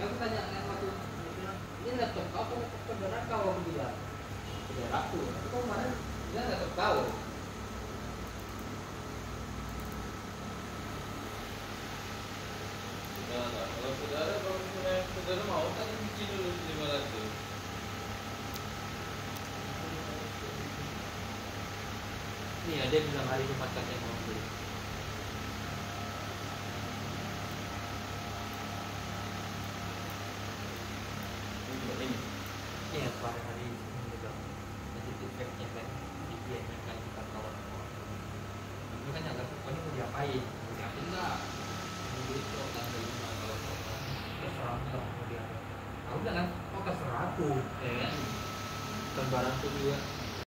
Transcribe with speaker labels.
Speaker 1: aku tanya dia bilang ini laptop kau laptop saudara kau aku bilang. Saudara aku tapi kau kemarin bilang laptop kau.
Speaker 2: Nah, kalau saudara kalau misalnya saudara mau kan cuci dulu lima ratus
Speaker 1: Nih dia bilang hari Jumat katanya mau beli.
Speaker 2: ini
Speaker 1: Kemarin hari juga. Jadi feedbacknya kan, DPM-nya kan kita kawan Itu kan yang ini mau diapain? Mau diapain enggak? Mau itu kan beli lima kalau terserah enggak mau diapain. Aku bilang kan, oh terserah aku, ya kan? Dan barangku juga